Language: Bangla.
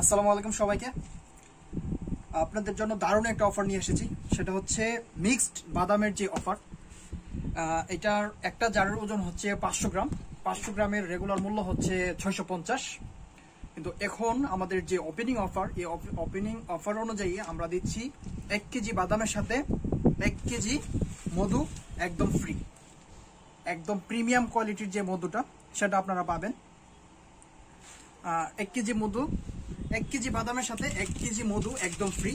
আসসালামু আলাইকুম সবাইকে। আপনাদের জন্য দারুণ একটা অফার নিয়ে এসেছি। সেটা হচ্ছে মিক্সড বাদামের যে অফার এটার একটা জারের ওজন হচ্ছে পাঁচশো গ্রাম। পাঁচশো গ্রামের রেগুলার মূল্য হচ্ছে ছয়শো পঞ্চাশ। কিন্তু এখন আমাদের যে ওপেনিং অফার এই ওপেনিং অফার অনুযায়ী আমরা দিচ্ছি এক কেজি বাদামের সাথে এক কেজি মধু একদম ফ্রি একদম প্রিমিয়াম কোয়ালিটির যে মধুটা, সেটা আপনারা পাবেন। এক কেজি মধু এক কেজি বাদামের সাথে এক কেজি মধু একদম ফ্রি